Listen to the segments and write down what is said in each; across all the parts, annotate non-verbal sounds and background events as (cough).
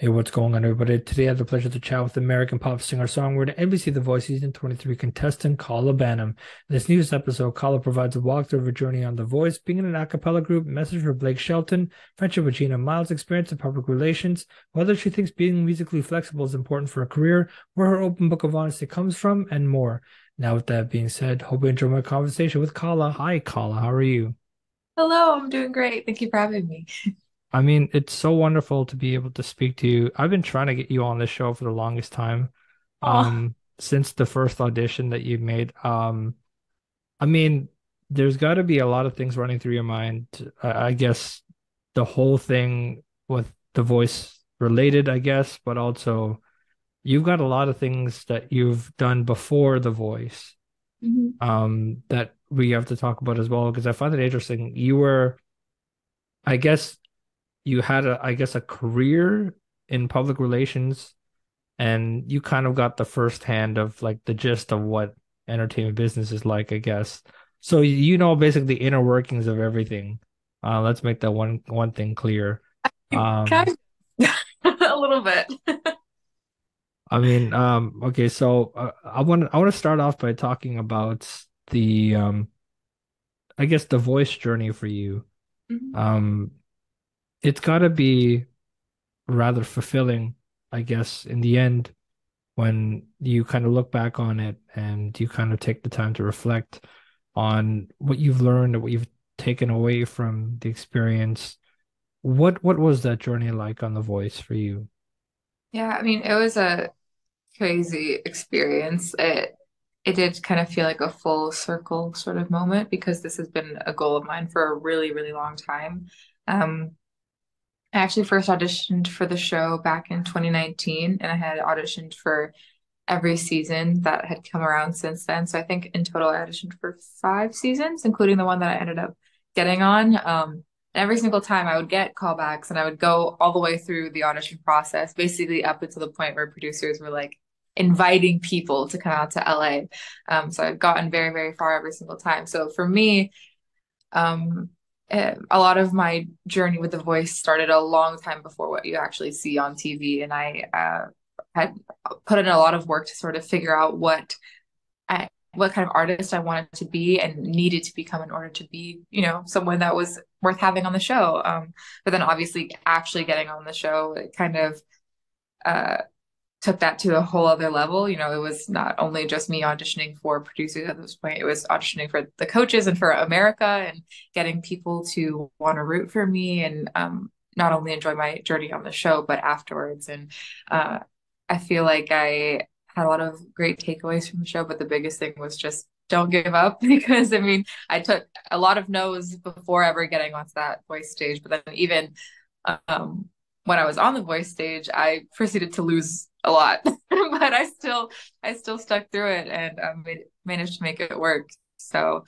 Hey, what's going on, everybody? Today, I have the pleasure to chat with American pop singer-songwriter, NBC The Voice Season 23 contestant Kala Banham. In this news episode, Kala provides a walkthrough of her journey on The Voice, being in an a cappella group, message for Blake Shelton, friendship with Gina Miles, experience in public relations, whether she thinks being musically flexible is important for a career, where her open book of honesty comes from, and more. Now, with that being said, hope you enjoy my conversation with Kala. Hi, Kala. How are you? Hello, I'm doing great. Thank you for having me. (laughs) I mean, it's so wonderful to be able to speak to you. I've been trying to get you on this show for the longest time, Oh, um, since the first audition that you made. Um, I mean, there's got to be a lot of things running through your mind. I, I guess the whole thing with the voice related, I guess, but also you've got a lot of things that you've done before the voice, mhm. um, that we have to talk about as well, because I find it interesting. You were, I guess you had a I guess a career in public relations and you kind of got the first hand of like the gist of what entertainment business is like, I guess. So you know basically the inner workings of everything. Uh, let's make that one one thing clear. (laughs) Kind Um, of (laughs) a little bit. I mean, um, okay, so uh, I want I want to start off by talking about the um, I guess the voice journey for you. Mhm. Um, it's got to be rather fulfilling, I guess, in the end when you kind of look back on it and you kind of take the time to reflect on what you've learned and what you've taken away from the experience. What what was that journey like on The Voice for you? Yeah, I mean, it was a crazy experience. It it did kind of feel like a full circle sort of moment because this has been a goal of mine for a really, really long time. Um, I actually first auditioned for the show back in 2019, and I had auditioned for every season that had come around since then. So I think in total I auditioned for five seasons, including the one that I ended up getting on. Um, and every single time I would get callbacks and I would go all the way through the audition process, basically up until the point where producers were like inviting people to come out to LA. Um, so I've gotten very, very far every single time. So for me, um, a lot of my journey with the voice started a long time before what you actually see on TV. And I uh, had put in a lot of work to sort of figure out what I, what kind of artist I wanted to be and needed to become in order to be, you know, someone that was worth having on the show. Um, but then obviously actually getting on the show, it kind of uh, took that to a whole other level. You know, it was not only just me auditioning for producers at this point, it was auditioning for the coaches and for America and getting people to want to root for me and um, not only enjoy my journey on the show, but afterwards. And uh, I feel like I had a lot of great takeaways from the show, but the biggest thing was just don't give up (laughs) because I mean, I took a lot of no's before ever getting onto that voice stage, but then even um, when I was on the voice stage, I proceeded to lose a lot, (laughs) but I still I still stuck through it and um, managed to make it work. So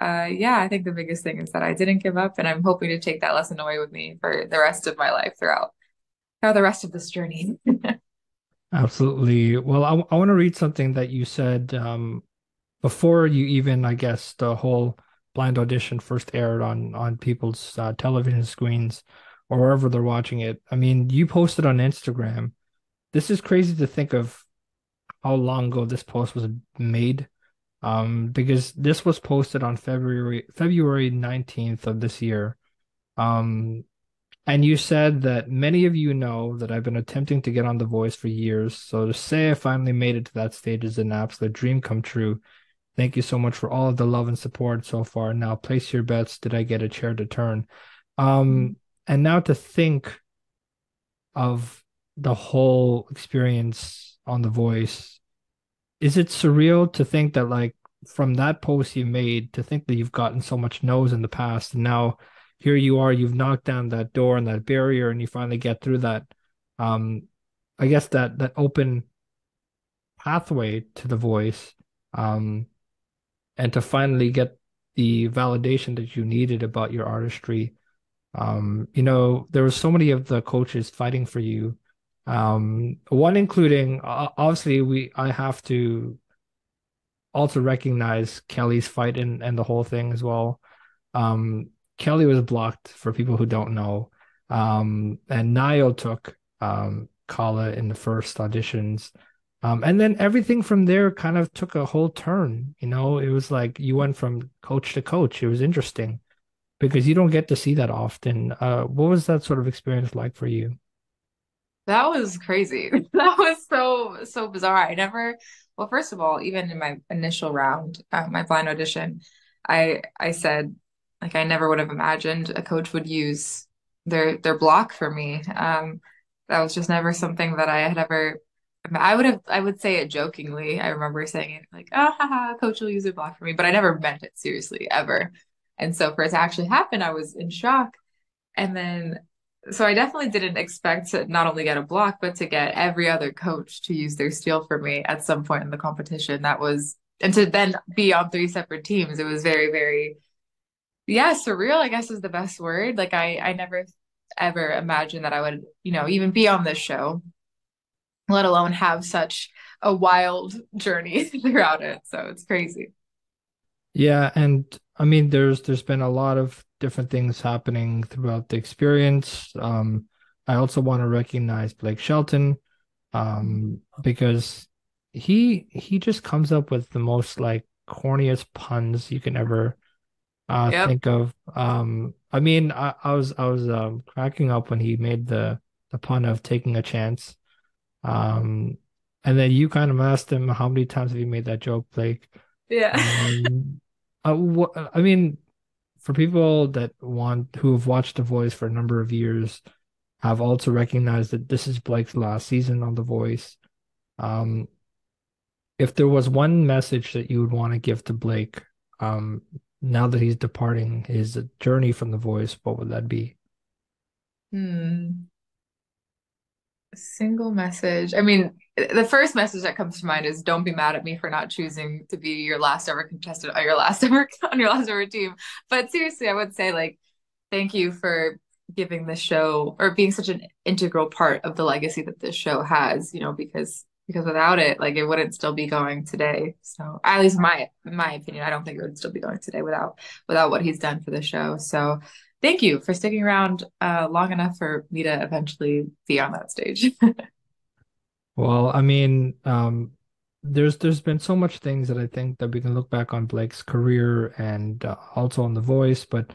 uh, yeah, I think the biggest thing is that I didn't give up, and I'm hoping to take that lesson away with me for the rest of my life throughout, throughout the rest of this journey. (laughs) Absolutely. Well, I, I want to read something that you said um, before you even, I guess, the whole blind audition first aired on on people's uh, television screens or wherever they're watching it. I mean, you posted on Instagram. This is crazy to think of how long ago this post was made. Um, because this was posted on February February 19th of this year. Um, and you said that many of you know that I've been attempting to get on The Voice for years. So to say I finally made it to that stage is an absolute dream come true. Thank you so much for all of the love and support so far. Now place your bets. Did I get a chair to turn? Um, and now to think of the whole experience on The Voice, is it surreal to think that like from that post you made to think that you've gotten so much no's in the past and now here you are, you've knocked down that door and that barrier and you finally get through that. Um, I guess that that open pathway to The Voice. Um, and to finally get the validation that you needed about your artistry. Um, you know, there were so many of the coaches fighting for you. Um, one including uh, obviously we I have to also recognize Kelly's fight and and the whole thing as well. Um, Kelly was blocked for people who don't know. Um, and Niall took um Kala in the first auditions. Um, and then everything from there kind of took a whole turn. You know, it was like you went from coach to coach. It was interesting because you don't get to see that often. Uh, what was that sort of experience like for you? That was crazy. (laughs) That was so, so bizarre. I never, well, first of all, even in my initial round, uh, my blind audition, I I said like I never would have imagined a coach would use their their block for me. Um, that was just never something that I had ever. I would have I would say it jokingly. I remember saying it like, "Oh, coach will use a block for me," but I never meant it seriously ever. And so for it to actually happen, I was in shock. And then so I definitely didn't expect to not only get a block, but to get every other coach to use their steal for me at some point in the competition. That was and to then be on three separate teams. It was very, very yeah, surreal, I guess is the best word. Like I I never ever imagined that I would, you know, even be on this show, let alone have such a wild (laughs) journey (laughs) throughout it. So it's crazy. Yeah, and I mean there's there's been a lot of different things happening throughout the experience. Um I also want to recognize Blake Shelton um because he he just comes up with the most like corniest puns you can ever uh Yep. think of. Um I mean I, I was I was um cracking up when he made the the pun of taking a chance. Um and then you kind of asked him how many times have you made that joke, Blake? Yeah. Um uh, wh- I mean for people that want who have watched The Voice for a number of years have also recognized that this is Blake's last season on The Voice. Um if there was one message that you would want to give to Blake, um, now that he's departing his journey from The Voice, what would that be? Hmm. Single message. I mean, the first message that comes to mind is don't be mad at me for not choosing to be your last ever contestant on your last (laughs) ever on your last ever team. But seriously, I would say like thank you for giving the show or being such an integral part of the legacy that this show has, you know, because because without it, like it wouldn't still be going today. So at least my my opinion, I don't think it would still be going today without without what he's done for the show. So thank you for sticking around uh, long enough for me to eventually be on that stage. (laughs) Well, I mean, um, there's there's been so much things that I think that we can look back on Blake's career and uh, also on The Voice, but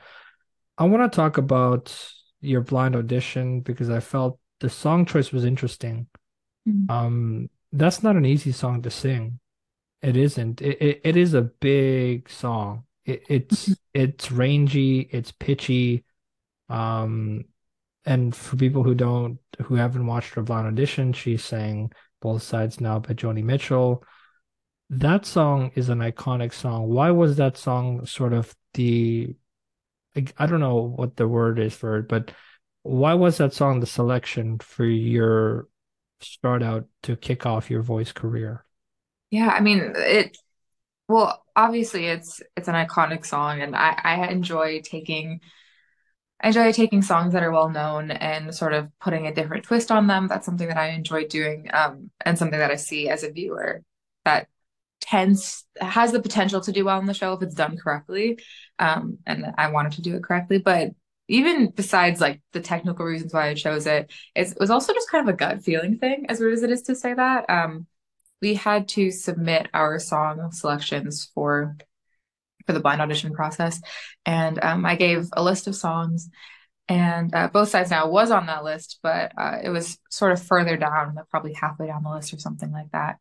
I want to talk about your blind audition because I felt the song choice was interesting. Mm. Um, that's not an easy song to sing. It isn't. It it, it is a big song. It, it's it's rangy, it's pitchy. Um, and for people who don't who haven't watched her blind audition, she sang Both Sides Now by Joni Mitchell. That song is an iconic song. Why was that song sort of the I don't know what the word is for it, but why was that song the selection for your start out to kick off your voice career? Yeah, I mean it well, obviously it's it's an iconic song and I I enjoy taking I enjoy taking songs that are well known and sort of putting a different twist on them. That's something that I enjoy doing, um, and something that I see as a viewer that tends has the potential to do well on the show if it's done correctly. Um, and I wanted to do it correctly, but even besides like the technical reasons why I chose it, it was also just kind of a gut feeling thing, as weird as it is to say that. Um, we had to submit our song selections for for the blind audition process. And um, I gave a list of songs, and uh, Both Sides Now was on that list, but uh, it was sort of further down, probably halfway down the list or something like that.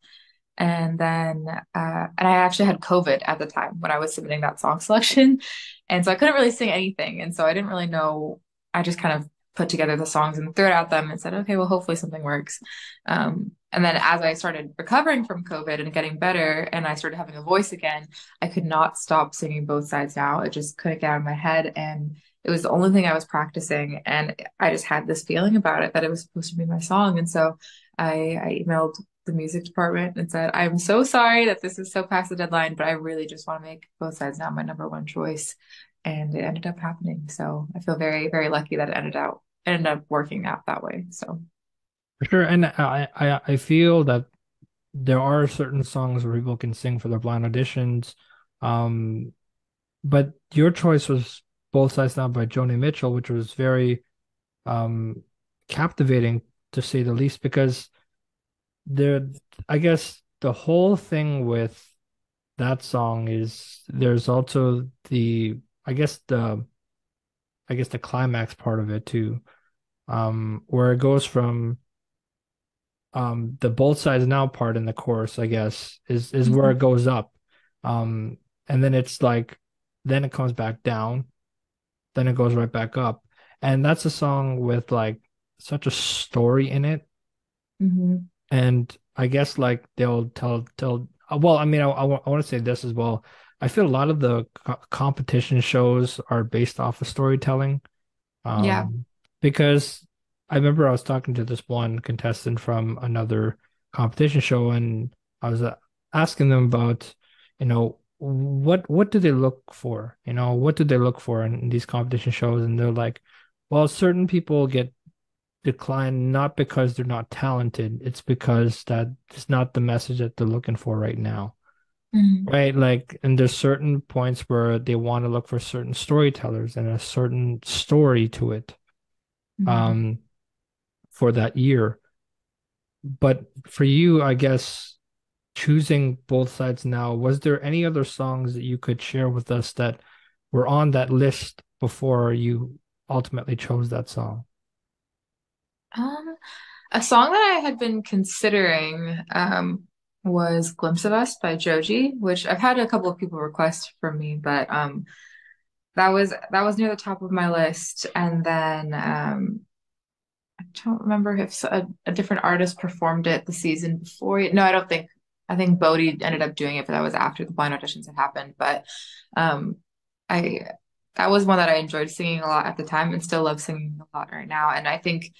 And then, uh, and I actually had COVID at the time when I was submitting that song (laughs) selection. And so I couldn't really sing anything. And so I didn't really know. I just kind of put together the songs and threw it at them and said, okay, well, hopefully something works. Um, and then as I started recovering from COVID and getting better, and I started having a voice again, I could not stop singing both sides now. It just couldn't get out of my head. And it was the only thing I was practicing. And I just had this feeling about it that it was supposed to be my song. And so I, I emailed the music department and said, I'm so sorry that this is so past the deadline, but I really just want to make both sides now my number one choice. And it ended up happening. So I feel very, very lucky that it ended out ended up working out that way. So For sure. And I, I I feel that there are certain songs where people can sing for their blind auditions. Um, but your choice was Both Sides Now by Joni Mitchell, which was very um captivating to say the least, because there, I guess the whole thing with that song is there's also the, I guess the, I guess the climax part of it too, um, where it goes from um the both sides now part in the chorus, I guess, is is where it goes up. Um, and then it's like then it comes back down, then it goes right back up. And that's a song with like such a story in it. Mhm. And I guess like they'll tell tell well, I mean I I, I want to say this as well. I feel a lot of the co competition shows are based off of storytelling. Yeah. Um, because I remember I was talking to this one contestant from another competition show, and I was uh, asking them about, you know, what what do they look for? You know, what do they look for in, in these competition shows? And they're like, well, certain people get declined not because they're not talented, it's because that it's not the message that they're looking for right now. Mhm. Right, like, and there's certain points where they want to look for certain storytellers and a certain story to it. Mhm. Um, for that year. But for you, I guess choosing both sides now, was there any other songs that you could share with us that were on that list before you ultimately chose that song? Um, a song that I had been considering um was Glimpse of Us by Joji, which I've had a couple of people request from me, but um that was that was near the top of my list. And then um I don't remember if a different artist performed it the season before. No, I don't think. I think Bodie ended up doing it, but that was after the blind auditions had happened. But um, I that was one that I enjoyed singing a lot at the time and still love singing a lot right now. And I think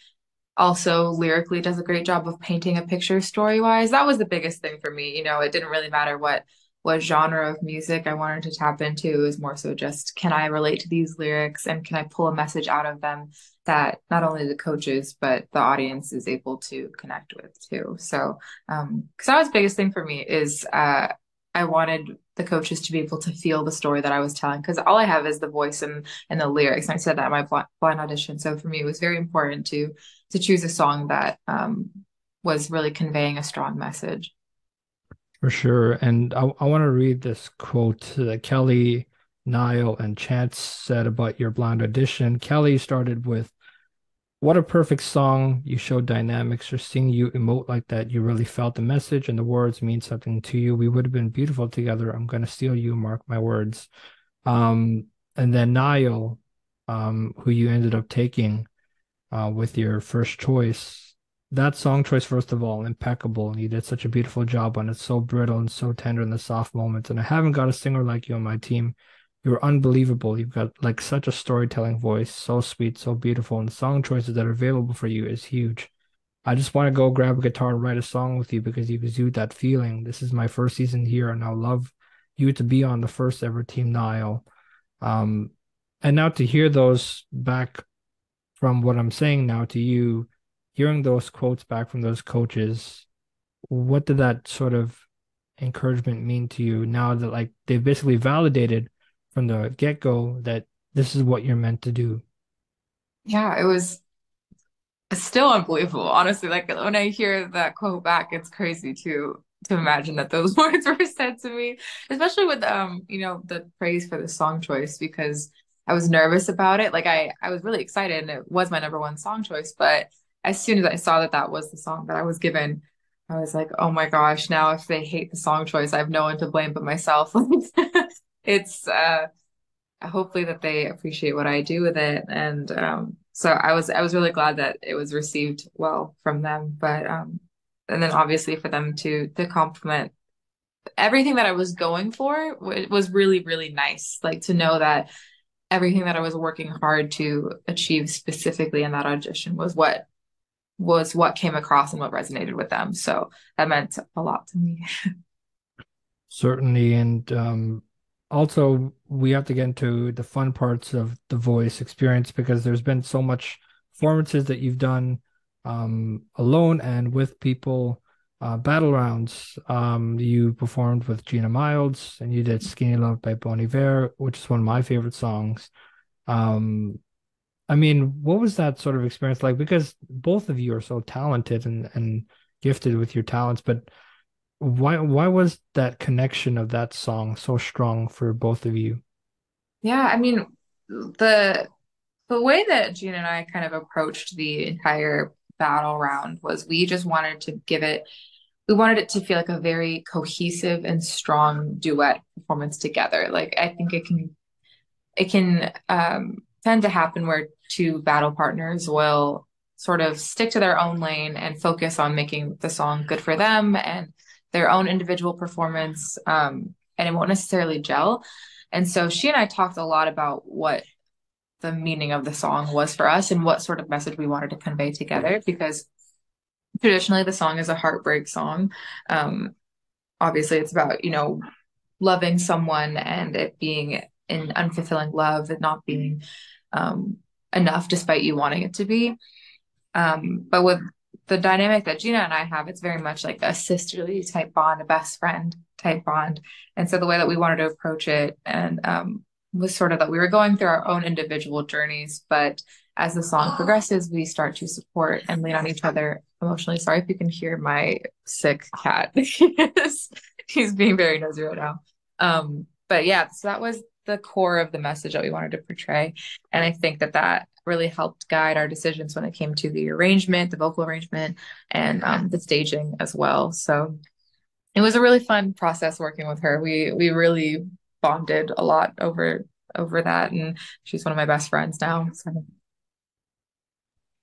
also lyrically does a great job of painting a picture story wise. That was the biggest thing for me. You know, it didn't really matter what what genre of music I wanted to tap into. It was more so just can I relate to these lyrics and can I pull a message out of them that not only the coaches but the audience is able to connect with too. So, um, because that was the biggest thing for me is uh I wanted the coaches to be able to feel the story that I was telling because all I have is the voice and and the lyrics. And I said that in my blind audition. So for me, it was very important to to choose a song that um, was really conveying a strong message. For sure. And I, I want to read this quote that Kelly, Niall, and Chance said about your blind audition. Kelly started with, What a perfect song. You showed dynamics. Just seeing you emote like that, you really felt the message and the words mean something to you. We would have been beautiful together. I'm gonna steal you, mark my words. Um, and then Niall, um, who you ended up taking uh, with your first choice. That song choice, first of all, impeccable. You did such a beautiful job on it, so brittle and so tender in the soft moments. And I haven't got a singer like you on my team. You're unbelievable. You've got like such a storytelling voice, so sweet, so beautiful. And the song choices that are available for you is huge. I just want to go grab a guitar and write a song with you because you exude that feeling. This is my first season here, and I love you to be on the first ever Team Niall. Um, and now to hear those back from what I'm saying now to you, hearing those quotes back from those coaches, what did that sort of encouragement mean to you now that like they've basically validated from the get-go that this is what you're meant to do? Yeah, it was still unbelievable, honestly. Like when I hear that quote back, it's crazy to to imagine that those (laughs) words were said to me, especially with um, you know, the praise for the song choice because I was nervous about it. Like I I was really excited and it was my number one song choice, but as soon as I saw that that was the song that I was given, I was like, "Oh my gosh, now if they hate the song choice, I have no one to blame but myself." (laughs) It's uh hopefully that they appreciate what I do with it. And um, so I was I was really glad that it was received well from them. But um, and then obviously for them to to compliment everything that I was going for was really really nice. Like to know that everything that I was working hard to achieve specifically in that audition was what was what came across and what resonated with them. So that meant a lot to me. (laughs) Certainly, and um, also we have to get into the fun parts of the voice experience because there's been so much performances that you've done um, alone and with people. Uh, battle rounds. Um, you performed with Gina Miles, and you did "Skinny Love" by Bon Iver, which is one of my favorite songs. Um, I mean, what was that sort of experience like? Because both of you are so talented and and gifted with your talents, but why why was that connection of that song so strong for both of you? Yeah, I mean, the the way that Gina and I kind of approached the entire battle round was we just wanted to give it we wanted it to feel like a very cohesive and strong duet performance together. Like I think it can it can um, tend to happen where two battle partners will sort of stick to their own lane and focus on making the song good for them and their own individual performance, um, and it won't necessarily gel. And so she and I talked a lot about what the meaning of the song was for us and what sort of message we wanted to convey together because traditionally the song is a heartbreak song. Um, obviously, it's about, you know, loving someone and it being in unfulfilling love and not being um, enough despite you wanting it to be. Um, but with the dynamic that Gina and I have, it's very much like a sisterly type bond, a best friend type bond. And so the way that we wanted to approach it and um, was sort of that we were going through our own individual journeys, but as the song (gasps) progresses, we start to support and lean on each other emotionally. Sorry if you can hear my sick cat. (laughs) He's being very nosy right now. Um, but yeah, so that was the core of the message that we wanted to portray. And I think that that really helped guide our decisions when it came to the arrangement, the vocal arrangement, and um, the staging as well. So it was a really fun process working with her. We we really bonded a lot over over that, and she's one of my best friends now. So.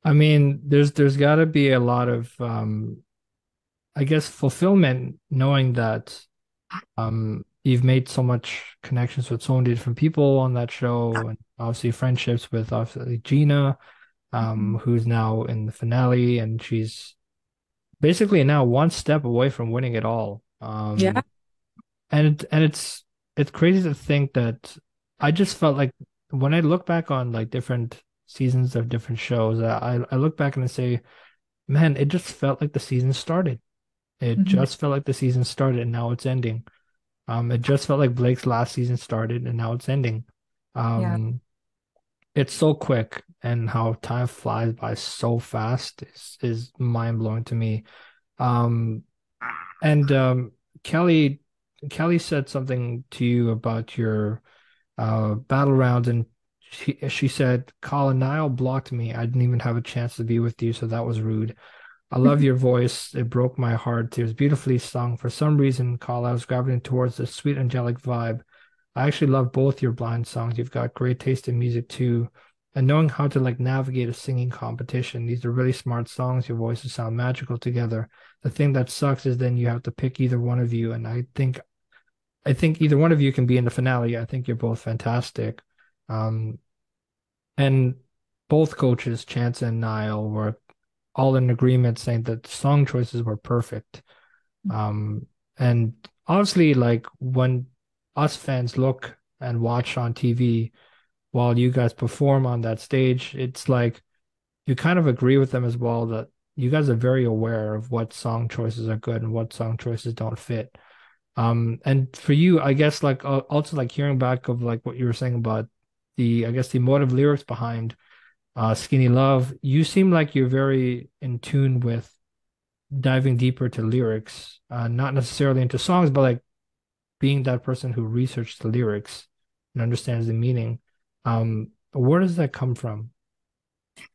I mean, there's there's got to be a lot of, um, I guess, fulfillment knowing that um, you've made so much connections with so many different people on that show, and obviously friendships with obviously Gina, um, mm-hmm. who's now in the finale, and she's basically now one step away from winning it all. Um, yeah, and and it's it's crazy to think that I just felt like when I look back on like different seasons of different shows, I I look back and I say, man, it just felt like the season started. It mm-hmm. just felt like the season started and now it's ending. Um, it just felt like Blake's last season started and now it's ending. Um, yeah. it's so quick and how time flies by so fast is is mind blowing to me. Um, and um, Kelly, Kelly said something to you about your uh battle rounds, and she she said, "Kala Niall blocked me. I didn't even have a chance to be with you, so that was rude." I love your voice. It broke my heart. It was beautifully sung. For some reason, Kala, I was gravitating towards the sweet angelic vibe. I actually love both your blind songs. You've got great taste in music too. And knowing how to like navigate a singing competition. These are really smart songs. Your voices sound magical together. The thing that sucks is then you have to pick either one of you. And I think I think either one of you can be in the finale. I think you're both fantastic. Um and both coaches, Chance and Niall, were all in agreement saying that song choices were perfect. Um, and honestly, like when us fans look and watch on TV while you guys perform on that stage, it's like you kind of agree with them as well that you guys are very aware of what song choices are good and what song choices don't fit. Um, and for you, I guess like also like hearing back of like what you were saying about the I guess the emotive lyrics behind uh, Skinny Love, you seem like you're very in tune with diving deeper to lyrics, uh, not necessarily into songs, but like being that person who researched the lyrics and understands the meaning. Um, where does that come from?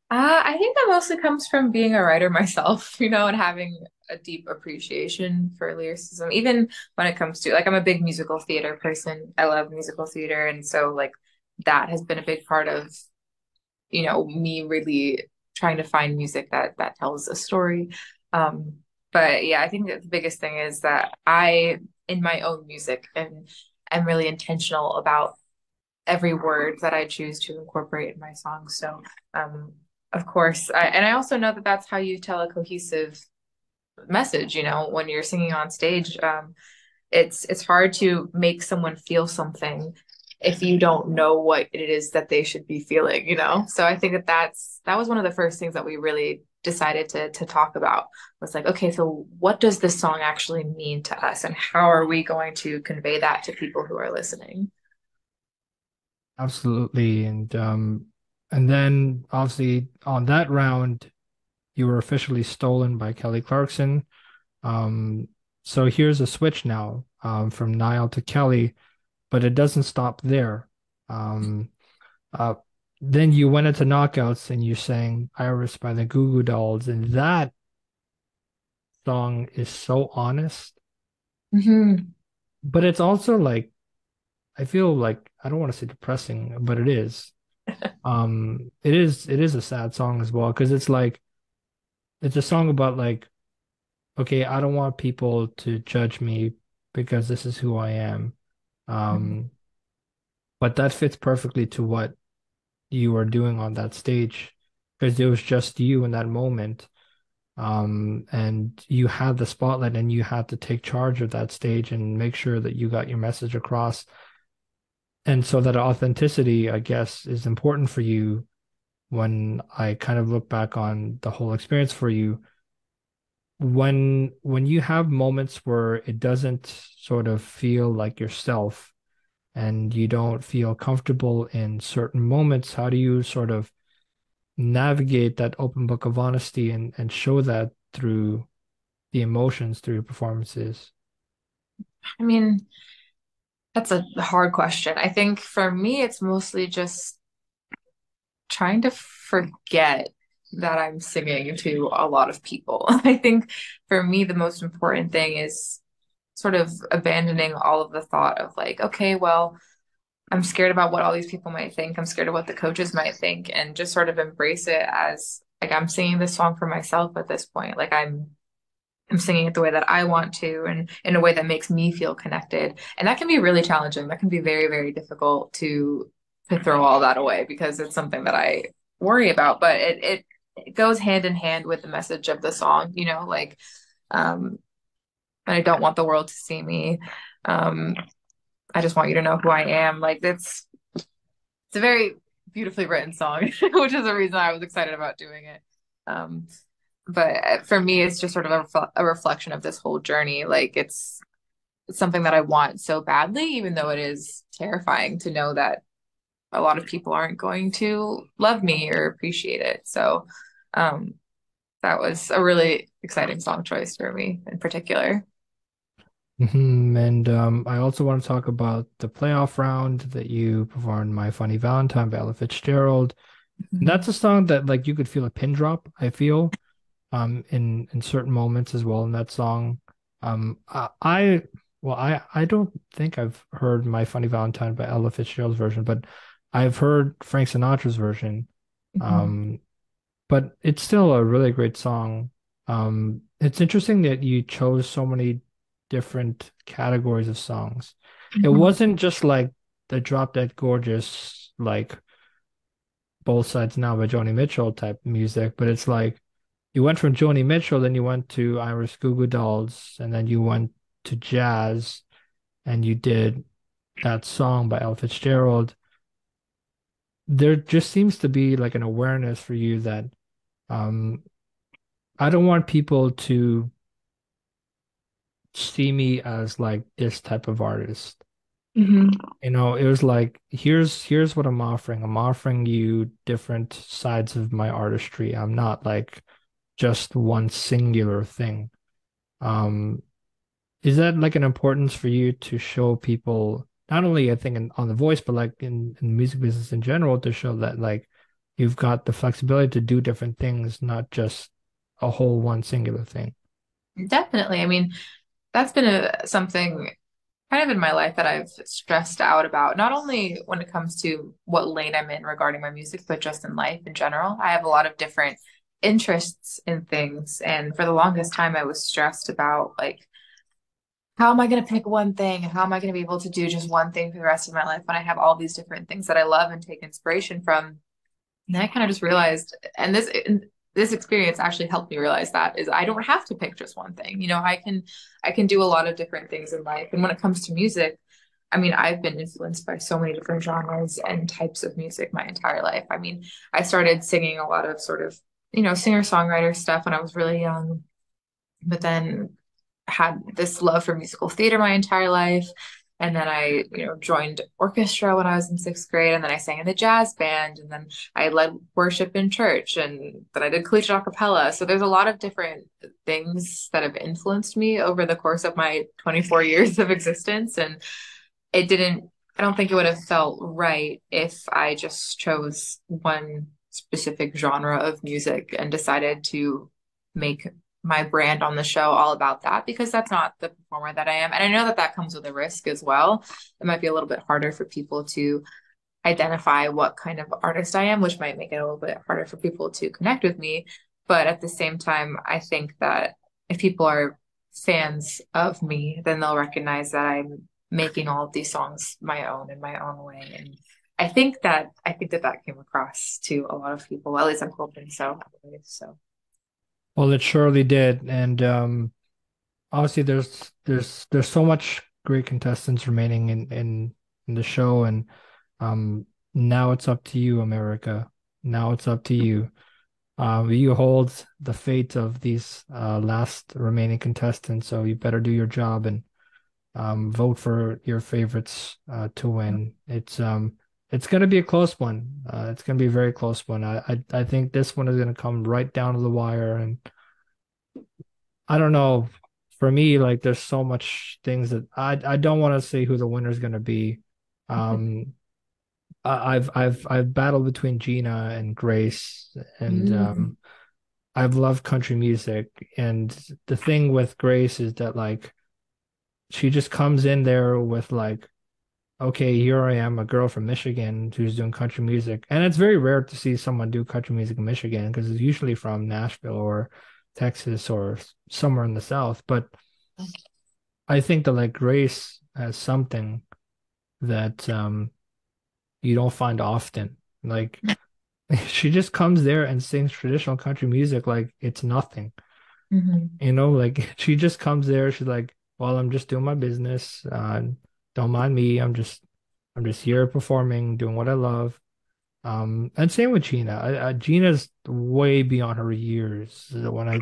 Uh, I think that mostly comes from being a writer (laughs) myself, you know, and having a deep appreciation for lyricism, even when it comes to like I'm a big musical theater person. I love musical theater, and so like that has been a big part of you know me really trying to find music that that tells a story. Um but yeah i think that the biggest thing is that i in my own music and i'm really intentional about every word that i choose to incorporate in my songs. So um of course I, and i also know that that's how you tell a cohesive message you know when you're singing on stage. Um it's it's hard to make someone feel something if you don't know what it is that they should be feeling you know? So i think that that's that was one of the first things that we really decided to to talk about was like okay so what does this song actually mean to us? And how are we going to convey that to people who are listening? Absolutely. And um And then obviously on that round, you were officially stolen by Kelly Clarkson. Um, so here's a switch now um, from Niall to Kelly, but it doesn't stop there. Um, uh, then you went into knockouts and you sang Iris by the Goo Goo Dolls, and that song is so honest. Mm-hmm. But it's also like I feel like I don't want to say depressing, but it is. (laughs) um it is it is a sad song as well because it's like it's a song about like okay, I don't want people to judge me because this is who I am. Um mm-hmm. but that fits perfectly to what you were doing on that stage because it was just you in that moment um, and you had the spotlight and you had to take charge of that stage and make sure that you got your message across and so that authenticity i guess is important for you when i kind of look back on the whole experience for you when when you have moments where it doesn't sort of feel like yourself and you don't feel comfortable in certain moments how do you sort of navigate that open book of honesty and and show that through the emotions through your performances? I mean that's a hard question. I think for me it's mostly just trying to forget that i'm singing to a lot of people (laughs) i think for me the most important thing is sort of abandoning all of the thought of like okay well I'm scared about what all these people might think. I'm scared of what the coaches might think and just sort of embrace it as like I'm singing this song for myself at this point. Like I'm I'm singing it the way that I want to and in a way that makes me feel connected. And that can be really challenging. That can be very, very difficult to to throw all that away because it's something that I worry about. But it it, it goes hand in hand with the message of the song, you know, like um and I don't want the world to see me. Um I just want you to know who I am. Like it's it's a very beautifully written song, (laughs) which is the reason I was excited about doing it. Um, but for me, it's just sort of a, a reflection of this whole journey. Like it's something that I want so badly, even though it is terrifying to know that a lot of people aren't going to love me or appreciate it. So um, that was a really exciting song choice for me in particular. Mm-hmm. And um, I also want to talk about the playoff round that you performed "My Funny Valentine" by Ella Fitzgerald. Mm-hmm. That's a song that like you could feel a pin drop. I feel, um, in in certain moments as well in that song. Um, I, I well, I I don't think I've heard "My Funny Valentine" by Ella Fitzgerald's version, but I've heard Frank Sinatra's version. Mm-hmm. Um, but it's still a really great song. Um, it's interesting that you chose so many different categories of songs. Mm-hmm. It wasn't just like the Drop Dead Gorgeous, like both sides now by Joni Mitchell type music, but it's like you went from Joni Mitchell, then you went to Iris Goo Goo Dolls, and then you went to jazz, and you did that song by Ella Fitzgerald. There just seems to be like an awareness for you that um, I don't want people to see me as like this type of artist. Mm-hmm. You know, it was like here's here's what I'm offering. I'm offering you different sides of my artistry. I'm not like just one singular thing. Um, is that like an importance for you to show people not only I think in, on the voice, but like in, in music business in general to show that like you've got the flexibility to do different things, not just a whole one singular thing. Definitely. I mean, that's been a something kind of in my life that I've stressed out about, not only when it comes to what lane I'm in regarding my music, but just in life in general. I have a lot of different interests in things. And for the longest time, I was stressed about like, how am I going to pick one thing? How am I going to be able to do just one thing for the rest of my life when I have all these different things that I love and take inspiration from? And then I kind of just realized, and this this experience actually helped me realize that is I don't have to pick just one thing. You know, I can I can do a lot of different things in life. And when it comes to music, I mean, I've been influenced by so many different genres and types of music my entire life. I mean, I started singing a lot of sort of, you know, singer-songwriter stuff when I was really young, but then had this love for musical theater my entire life. And then I, you know, joined orchestra when I was in sixth grade, and then I sang in the jazz band, and then I led worship in church, and then I did collegiate a cappella. So there's a lot of different things that have influenced me over the course of my 24 years of existence. And it didn't, I don't think it would have felt right if I just chose one specific genre of music and decided to make my brand on the show all about that because that's not the performer that I am. And I know that that comes with a risk as well. It might be a little bit harder for people to identify what kind of artist I am, which might make it a little bit harder for people to connect with me. But at the same time, I think that if people are fans of me, then they'll recognize that I'm making all of these songs my own in my own way. And I think that I think that that came across to a lot of people. At least I'm hoping so. So. Well, it surely did, and um, obviously there's there's there's so much great contestants remaining in in, in the show, and um, now it's up to you, America. Now it's up to you. Uh, you hold the fate of these uh, last remaining contestants, so you better do your job and um, vote for your favorites uh, to win. It's um, it's going to be a close one. Uh, it's going to be a very close one. I, I, I think this one is going to come right down to the wire, and I don't know. For me, like there's so much things that I I don't want to say who the winner is going to be. Um, I, I've I've I've battled between Gina and Grace, and mm. um, I've loved country music, and the thing with Grace is that like she just comes in there with like okay, here I am, a girl from Michigan who's doing country music. And it's very rare to see someone do country music in Michigan because it's usually from Nashville or Texas or somewhere in the South. But I think that like Grace has something that um you don't find often. Like (laughs) she just comes there and sings traditional country music like it's nothing. Mm-hmm. You know, like (laughs) she just comes there, she's like, Well, I'm just doing my business. Uh, don't mind me. I'm just I'm just here performing, doing what I love. Um, and same with Gina. I, I, Gina's way beyond her years. When I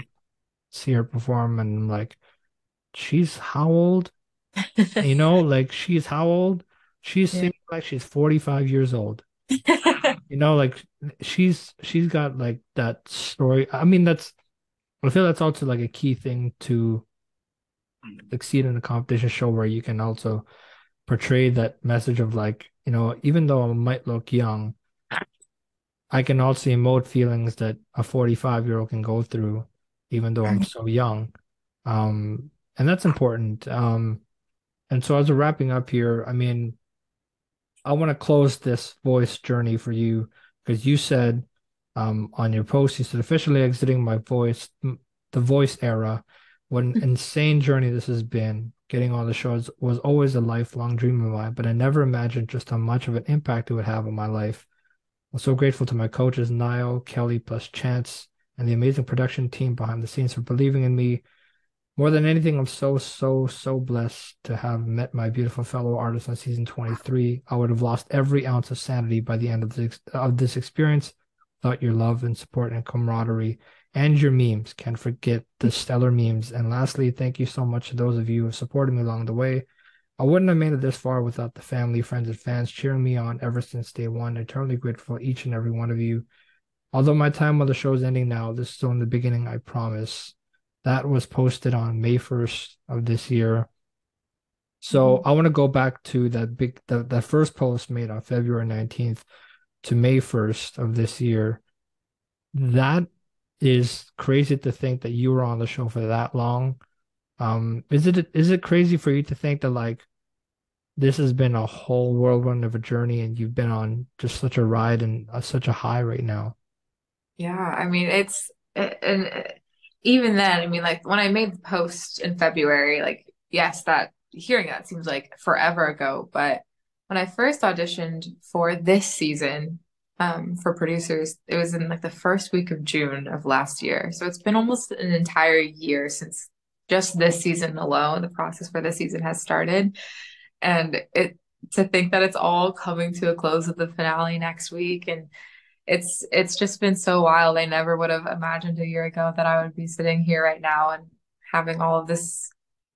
see her perform, and I'm like, she's how old? you know, (laughs) like she's how old? She's yeah. like she's 45 years old. (laughs) you know, like she's she's got like that story. I mean, that's I feel that's also like a key thing to succeed in a competition show where you can also portray that message of like, you know, even though I might look young, I can also emote feelings that a 45 year old can go through, even though I'm so young. Um, and that's important. Um, and so as we're wrapping up here, I mean, I want to close this voice journey for you because you said um, on your post, you said officially exiting my voice, the voice era. What an insane journey this has been getting on the shows was always a lifelong dream of mine, but I never imagined just how much of an impact it would have on my life. I'm so grateful to my coaches, Niall, Kelly, plus Chance, and the amazing production team behind the scenes for believing in me. More than anything, I'm so, so, so blessed to have met my beautiful fellow artists on season 23. I would have lost every ounce of sanity by the end of this, of this experience without your love and support and camaraderie and your memes. Can't forget the stellar memes. And lastly, thank you so much to those of you who have supported me along the way. I wouldn't have made it this far without the family, friends, and fans cheering me on ever since day one. Eternally grateful each and every one of you. Although my time on the show is ending now, this is only the beginning, I promise. That was posted on May 1st of this year. So mm-hmm. I want to go back to that big that, that first post made on February 19th to May 1st of this year. That is crazy to think that you were on the show for that long. Um, is it is it crazy for you to think that like this has been a whole whirlwind of a journey and you've been on just such a ride and uh, such a high right now? Yeah, I mean it's and even then, I mean like when I made the post in February, like yes, that hearing that seems like forever ago, but when I first auditioned for this season, um, for producers. It was in like the first week of June of last year. So it's been almost an entire year since just this season alone. The process for this season has started. And it to think that it's all coming to a close with the finale next week and it's it's just been so wild. I never would have imagined a year ago that I would be sitting here right now and having all of this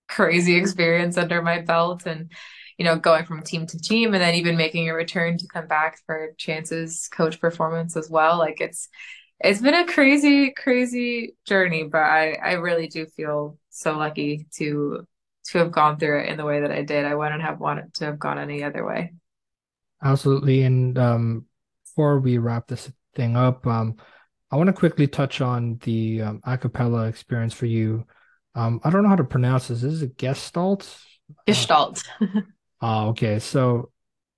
crazy (laughs) experience under my belt and you know, going from team to team and then even making a return to come back for Chance's coach performance as well. Like it's it's been a crazy, crazy journey, but I I really do feel so lucky to to have gone through it in the way that I did. I wouldn't have wanted to have gone any other way. Absolutely. And um, before we wrap this thing up, um, I want to quickly touch on the um, acapella experience for you. Um, I don't know how to pronounce this. Is it Gestalt? Gestalt. Uh, (laughs) okay. So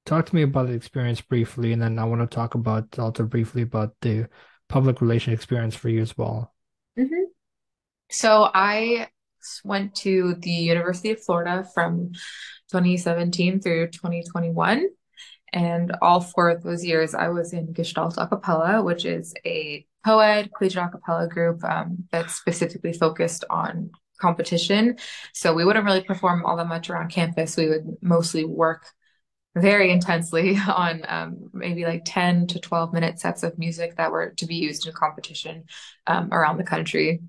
talk to me about the experience briefly, and then I want to talk about also briefly about the public relation experience for you as well. Mm-hmm. So I went to the University of Florida from 2017 through 2021. And all four of those years, I was in Gestalt Acapella, which is a co-ed collegiate acapella group um, that's specifically focused on competition. So we wouldn't really perform all that much around campus. We would mostly work very intensely (laughs) on um, maybe like 10 to 12 minute sets of music that were to be used in competition um, around the country.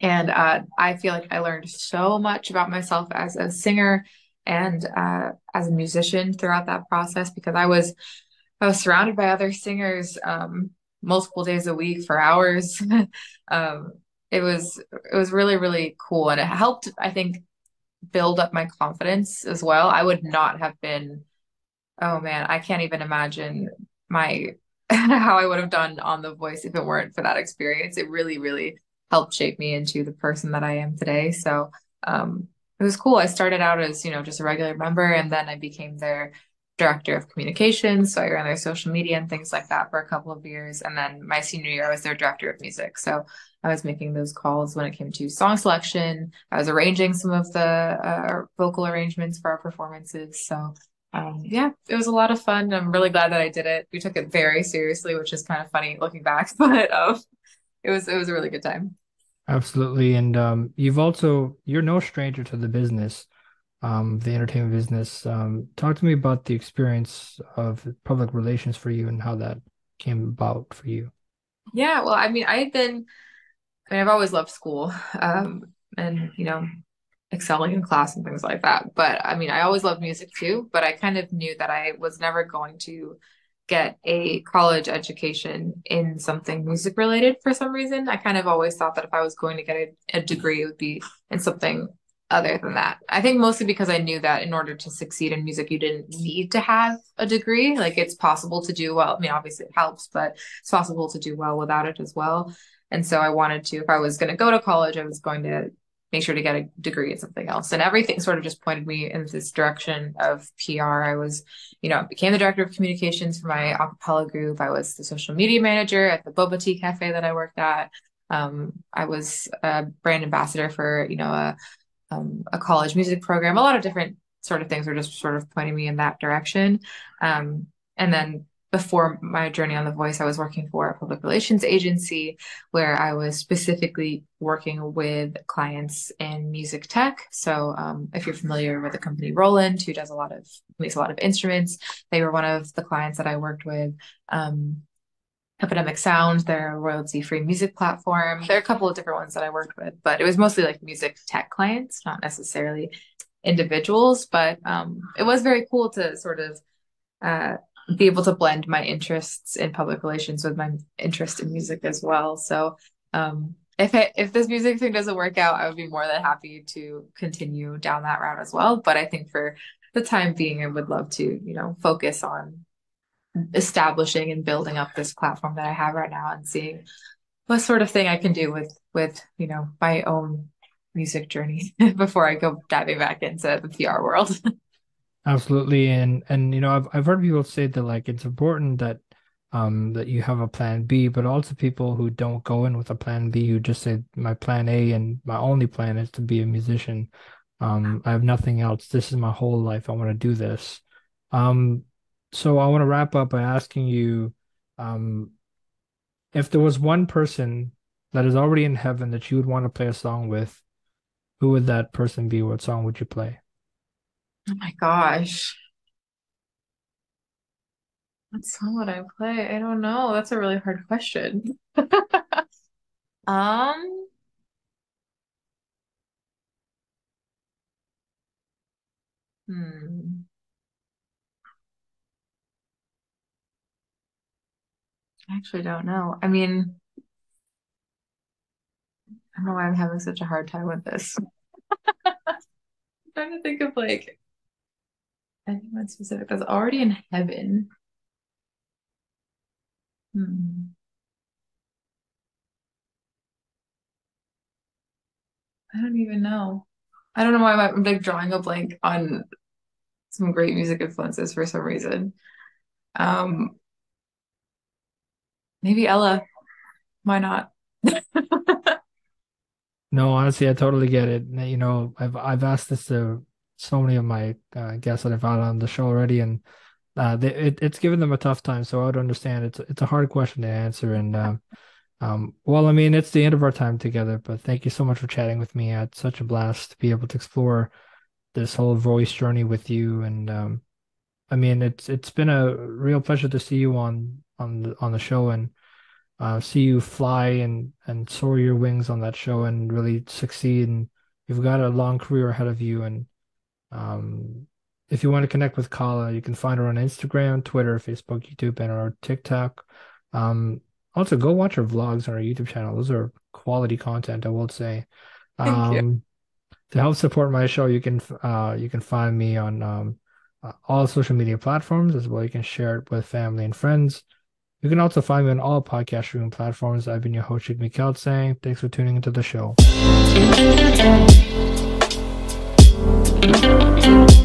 And uh, I feel like I learned so much about myself as a singer and uh, as a musician throughout that process because I was I was surrounded by other singers um, multiple days a week for hours. (laughs) um, it was it was really really cool and it helped I think build up my confidence as well. I would not have been oh man, I can't even imagine my (laughs) how I would have done on The Voice if it weren't for that experience. It really really helped shape me into the person that I am today. So um, it was cool. I started out as, you know, just a regular member and then I became their director of communications. So I ran their social media and things like that for a couple of years. And then my senior year, I was their director of music. So I was making those calls when it came to song selection. I was arranging some of the uh, vocal arrangements for our performances. So um, yeah, it was a lot of fun. I'm really glad that I did it. We took it very seriously, which is kind of funny looking back, (laughs) but um, it was it was a really good time. Absolutely. And um, you've also, you're no stranger to the business, um, the entertainment business. Um, talk to me about the experience of public relations for you and how that came about for you. Yeah, well, I mean, I've been, I mean, I've always loved school um, and, you know, excelling in class and things like that. But I mean, I always loved music too, but I kind of knew that I was never going to get a college education in something music related for some reason. I kind of always thought that if I was going to get a, a, degree, it would be in something other than that. I think mostly because I knew that in order to succeed in music, you didn't need to have a degree. Like it's possible to do well. I mean, obviously it helps, but it's possible to do well without it as well. And so I wanted to, if I was going to go to college, I was going to make sure to get a degree in something else. And everything sort of just pointed me in this direction of PR. I was, you know, became the director of communications for my acapella group. I was the social media manager at the Boba Tea Cafe that I worked at. Um, I was a brand ambassador for, you know, a, um, a college music program. A lot of different sort of things were just sort of pointing me in that direction. Um, and then before my journey on The Voice, I was working for a public relations agency where I was specifically working with clients in music tech. So, um, if you're familiar with the company Roland, who does a lot of makes a lot of instruments, they were one of the clients that I worked with. Um, Epidemic Sound, their royalty-free music platform. There are a couple of different ones that I worked with, but it was mostly like music tech clients, not necessarily individuals. But um, it was very cool to sort of uh, be able to blend my interests in public relations with my interest in music as well. So um, if it, if this music thing doesn't work out, I would be more than happy to continue down that route as well. But I think for the time being, I would love to, you know, focus on establishing and building up this platform that I have right now and seeing what sort of thing I can do with with, you know, my own music journey (laughs) before I go diving back into the PR world. (laughs) Absolutely. And and you know, I've I've heard people say that like it's important that um that you have a plan B, but also people who don't go in with a plan B who just say my plan A and my only plan is to be a musician. Um, I have nothing else. This is my whole life. I want to do this. Um, so I want to wrap up by asking you, um, if there was one person that is already in heaven that you would want to play a song with, who would that person be? What song would you play? Oh my gosh. What song would I play? I don't know. That's a really hard question. (laughs) um Hmm. I actually don't know. I mean, I don't know why I'm having such a hard time with this. (laughs) I'm trying to think of like anyone specific that's already in heaven. Hmm. I don't even know. I don't know why I'm like drawing a blank on some great music influences for some reason. Um, maybe Ella. Why not? (laughs) No, honestly, I totally get it. You know, I've I've asked this to so many of my uh, guests that I've had on the show already, and uh, they, it, it's given them a tough time. So I would understand. It's it's a hard question to answer, and um, um, well, I mean, it's the end of our time together. But thank you so much for chatting with me. I had such a blast to be able to explore this whole voice journey with you, and um, I mean, it's it's been a real pleasure to see you on on the on the show and uh, see you fly and and soar your wings on that show and really succeed. And you've got a long career ahead of you. And um, if you want to connect with Kala, you can find her on Instagram, Twitter, Facebook, YouTube, and or TikTok. Um, also, go watch her vlogs on our YouTube channel. Those are quality content, I will say. (laughs) Thank you. Um, to help support my show, you can uh, you can find me on um, uh, all social media platforms as well. You can share it with family and friends. You can also find me on all podcast streaming platforms. I've been your host, Jigme Kelsang, saying thanks for tuning into the show thank you